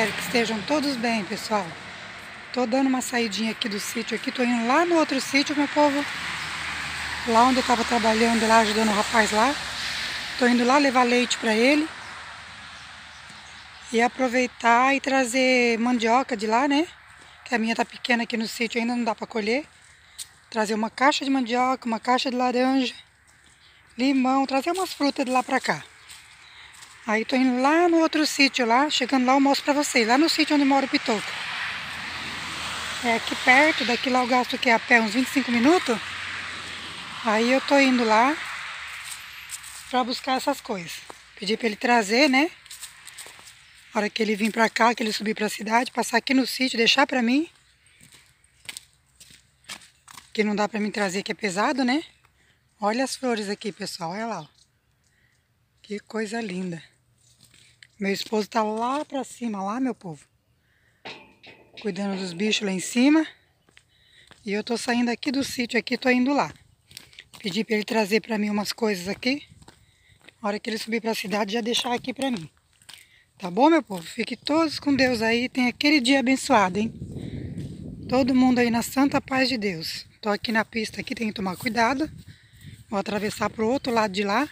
Espero que estejam todos bem, pessoal. Tô dando uma saidinha aqui do sítio aqui, tô indo lá no outro sítio, meu povo. Lá onde eu tava trabalhando, lá ajudando o rapaz lá. Tô indo lá levar leite para ele. E aproveitar e trazer mandioca de lá, né? Que a minha tá pequena aqui no sítio, ainda não dá para colher. Trazer uma caixa de mandioca, uma caixa de laranja, limão, trazer umas frutas de lá para cá. Aí tô indo lá no outro sítio lá, chegando lá eu mostro pra vocês, lá no sítio onde mora o Pitoco. É aqui perto, daqui lá eu gasto que a pé uns 25 minutos. Aí eu tô indo lá pra buscar essas coisas. Pedi pra ele trazer, né? A hora que ele vir pra cá, que ele subir pra cidade, passar aqui no sítio, deixar pra mim. Que não dá pra mim trazer, que é pesado, né? Olha as flores aqui, pessoal, olha lá. Que coisa linda. Meu esposo tá lá pra cima, lá, meu povo. Cuidando dos bichos lá em cima. E eu tô saindo aqui do sítio aqui, tô indo lá. Pedi pra ele trazer pra mim umas coisas aqui. Na hora que ele subir pra cidade, já deixar aqui pra mim. Tá bom, meu povo? Fique todos com Deus aí. Tem aquele dia abençoado, hein? Todo mundo aí na santa paz de Deus. Tô aqui na pista aqui, tem que tomar cuidado. Vou atravessar pro outro lado de lá.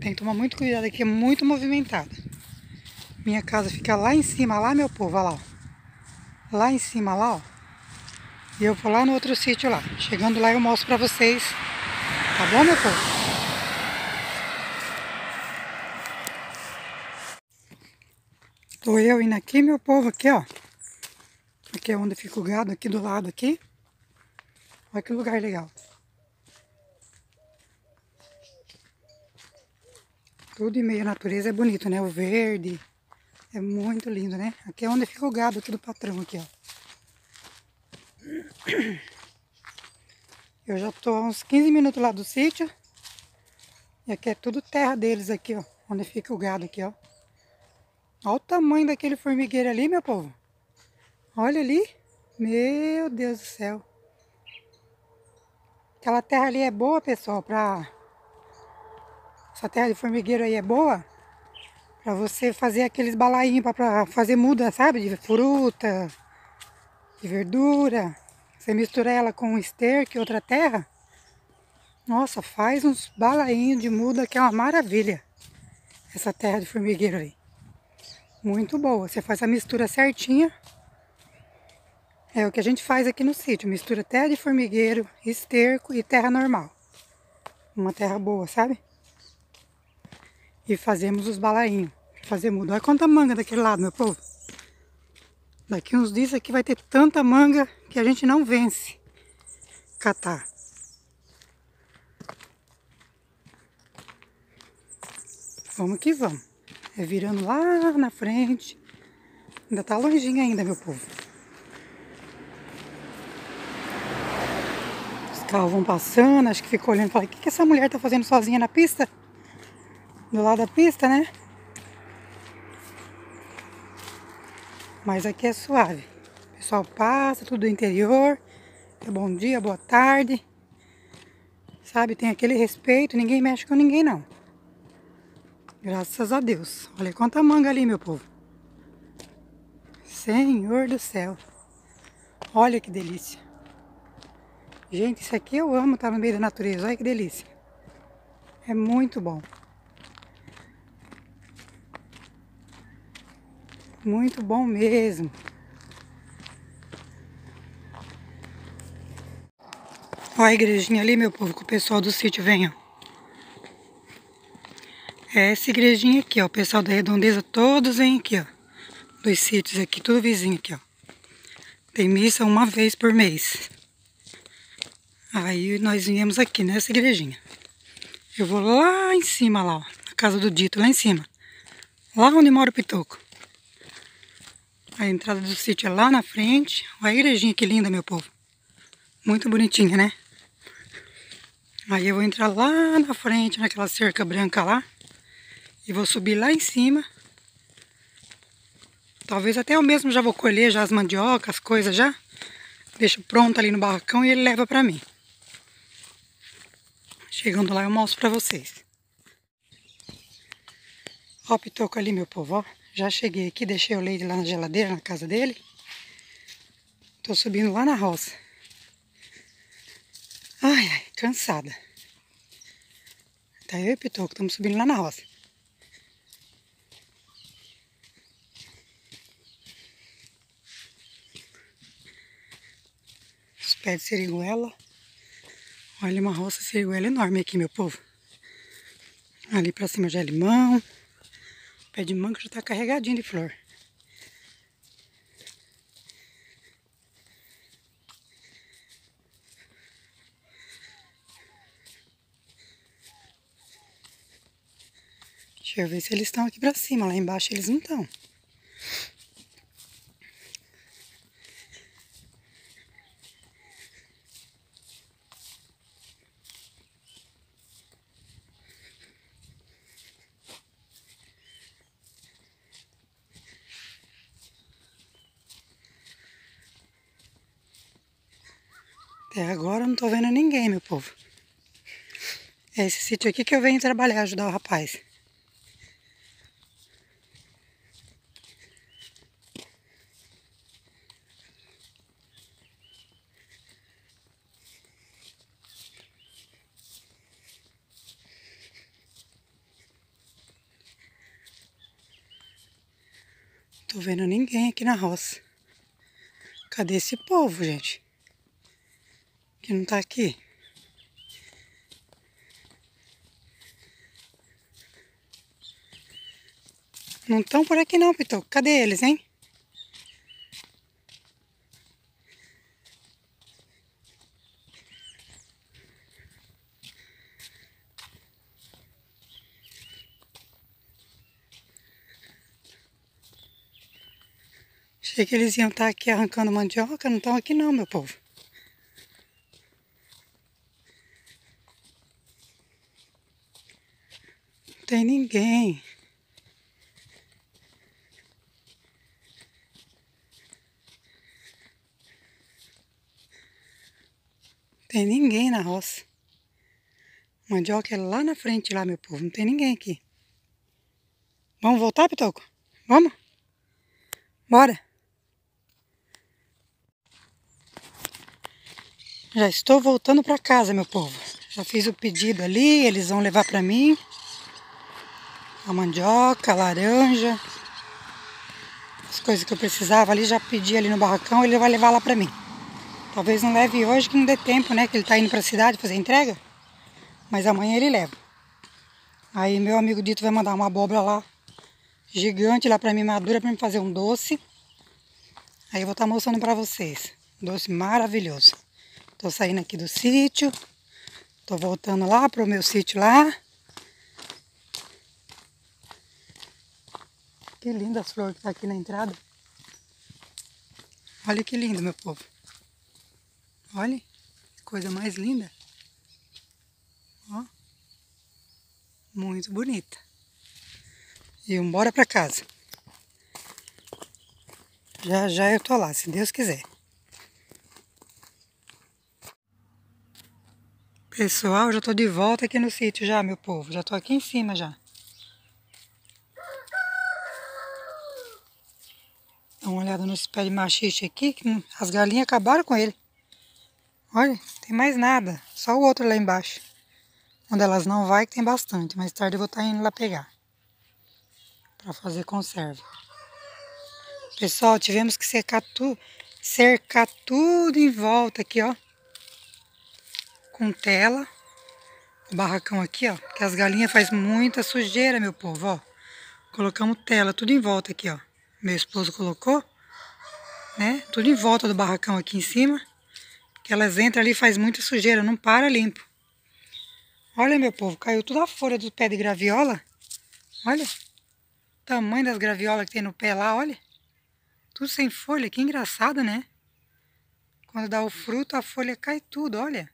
Tem que tomar muito cuidado aqui, é muito movimentada. Minha casa fica lá em cima, lá meu povo, olha lá. Ó. Lá em cima, lá, ó. E eu vou lá no outro sítio lá. Chegando lá eu mostro pra vocês. Tá bom, meu povo? Tô eu indo aqui, meu povo, aqui, ó. Aqui é onde fica o gado, aqui do lado, aqui. Olha que lugar legal. Tudo em meio à natureza é bonito, né? O verde é muito lindo, né? Aqui é onde fica o gado aqui do patrão, aqui, ó. Eu já tô há uns 15 minutos lá do sítio. E aqui é tudo terra deles aqui, ó. Onde fica o gado aqui, ó. Olha o tamanho daquele formigueiro ali, meu povo. Olha ali. Meu Deus do céu. Aquela terra ali é boa, pessoal, pra essa terra de formigueiro aí é boa para você fazer aqueles balainhos para fazer muda, sabe? De fruta, de verdura. Você mistura ela com esterco e outra terra. Nossa, faz uns balainhos de muda que é uma maravilha. Essa terra de formigueiro aí. Muito boa. Você faz a mistura certinha. É o que a gente faz aqui no sítio. Mistura terra de formigueiro, esterco e terra normal. Uma terra boa, sabe? E fazemos os balainhos. Fazer muda. Olha quanta manga daquele lado, meu povo. Daqui uns dias aqui vai ter tanta manga que a gente não vence catar. Vamos que vamos. É virando lá na frente. Ainda tá longinho ainda, meu povo. Os carros vão passando, acho que ficou olhando e o que, que essa mulher tá fazendo sozinha na pista? Do lado da pista, né? Mas aqui é suave. O pessoal passa, tudo do interior. É bom dia, boa tarde. Sabe, tem aquele respeito, ninguém mexe com ninguém não. Graças a Deus. Olha quanta manga ali, meu povo. Senhor do céu. Olha que delícia. Gente, isso aqui eu amo estar no meio da natureza. Olha que delícia. É muito bom. Muito bom mesmo. Olha a igrejinha ali, meu povo, que o pessoal do sítio ó. É essa igrejinha aqui, ó. O pessoal da redondeza todos vêm aqui, ó. Dos sítios aqui, tudo vizinho aqui, ó. Tem missa uma vez por mês. Aí nós viemos aqui nessa igrejinha. Eu vou lá em cima, lá, ó. Na casa do Dito, lá em cima. Lá onde mora o Pitoco. A entrada do sítio é lá na frente. Olha a igrejinha que linda, meu povo. Muito bonitinha, né? Aí eu vou entrar lá na frente, naquela cerca branca lá. E vou subir lá em cima. Talvez até eu mesmo já vou colher já as mandiocas, as coisas já. Deixo pronto ali no barracão e ele leva pra mim. Chegando lá eu mostro pra vocês. Ó o pitoco ali, meu povo, ó. Já cheguei aqui, deixei o leite lá na geladeira, na casa dele. Tô subindo lá na roça. Ai, ai, cansada. Tá eu e pitoco, estamos subindo lá na roça. Os pés de siriguela. Olha uma roça siriguela enorme aqui, meu povo. Ali pra cima já é limão. Pé de manga já tá carregadinho de flor. Deixa eu ver se eles estão aqui pra cima. Lá embaixo eles não estão. Até agora eu não tô vendo ninguém, meu povo. É esse sítio aqui que eu venho trabalhar, ajudar o rapaz. Tô vendo ninguém aqui na roça. Cadê esse povo, gente? Que não tá aqui. Não estão por aqui não, Pitoco. Cadê eles, hein? Achei que eles iam estar tá aqui arrancando mandioca, não estão aqui não, meu povo. Tem ninguém. Tem ninguém na roça. Mandioca é lá na frente, lá, meu povo. Não tem ninguém aqui. Vamos voltar, Pitoco? Vamos? Bora. Já estou voltando para casa, meu povo. Já fiz o pedido ali, eles vão levar para mim. A mandioca, a laranja. As coisas que eu precisava ali, já pedi ali no barracão, ele vai levar lá para mim. Talvez não leve hoje, que não dê tempo, né? Que ele tá indo pra cidade fazer entrega. Mas amanhã ele leva. Aí meu amigo Dito vai mandar uma abóbora lá, gigante lá pra mim, madura, pra mim fazer um doce. Aí eu vou estar tá mostrando pra vocês. Doce maravilhoso. Tô saindo aqui do sítio. Tô voltando lá pro meu sítio lá. Que linda as flores que tá aqui na entrada. Olha que lindo, meu povo. Olha, coisa mais linda. Ó. Muito bonita. E embora para casa. Já já eu tô lá, se Deus quiser. Pessoal, já tô de volta aqui no sítio já, meu povo. Já tô aqui em cima já. Dá uma olhada nesse pé de machixe aqui, que as galinhas acabaram com ele. Olha, tem mais nada. Só o outro lá embaixo. Onde elas não vai, que tem bastante. Mais tarde eu vou estar tá indo lá pegar. Para fazer conserva. Pessoal, tivemos que cercar, tu, cercar tudo em volta aqui, ó. Com tela. O barracão aqui, ó. Que as galinhas fazem muita sujeira, meu povo, ó. Colocamos tela tudo em volta aqui, ó. Meu esposo colocou. Né? Tudo em volta do barracão aqui em cima. Que elas entram ali e faz muita sujeira, não para limpo. Olha, meu povo, caiu toda a folha do pé de graviola. Olha. O tamanho das graviolas que tem no pé lá, olha. Tudo sem folha, que engraçado, né? Quando dá o fruto, a folha cai tudo, olha.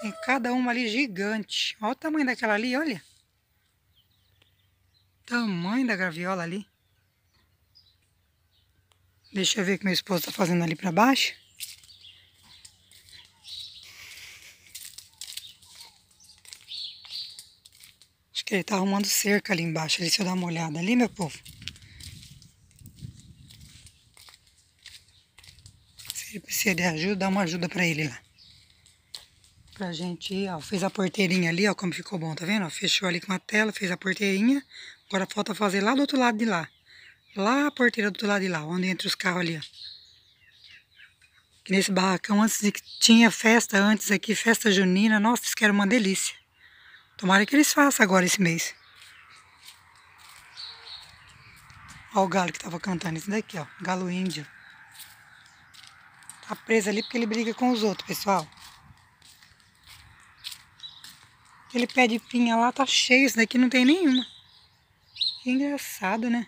Tem cada uma ali gigante. Olha o tamanho daquela ali, olha. Tamanho da graviola ali. Deixa eu ver o que meu esposo está fazendo ali para baixo. que ele tá arrumando cerca ali embaixo. Se eu dar uma olhada ali, meu povo. Se ele precisa de ajuda, dá uma ajuda pra ele lá. Pra gente ir, ó. Fez a porteirinha ali, ó, como ficou bom, tá vendo? Fechou ali com a tela, fez a porteirinha. Agora falta fazer lá do outro lado de lá. Lá a porteira do lado de lá, onde entra os carros ali, ó. Nesse barracão, antes de que tinha festa antes aqui, festa junina. Nossa, isso que era uma delícia. Tomara que eles façam agora esse mês. Olha o galo que tava cantando. Esse daqui, ó. Galo índio. Tá preso ali porque ele briga com os outros, pessoal. Aquele pé de pinha lá tá cheio. Esse daqui não tem nenhuma. Que engraçado, né?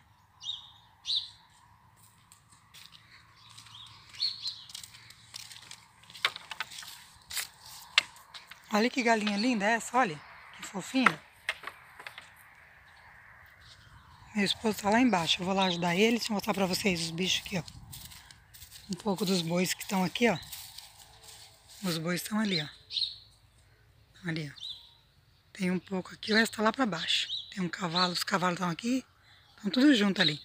Olha que galinha linda essa, olha. Que fofinha. Meu esposo tá lá embaixo. Eu vou lá ajudar ele. Deixa eu mostrar pra vocês os bichos aqui, ó. Um pouco dos bois que estão aqui, ó. Os bois estão ali, ó. Ali, ó. Tem um pouco aqui, o resto tá lá pra baixo. Tem um cavalo, os cavalos estão aqui. Estão tudo junto ali.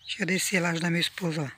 Deixa eu descer lá ajudar meu esposo lá.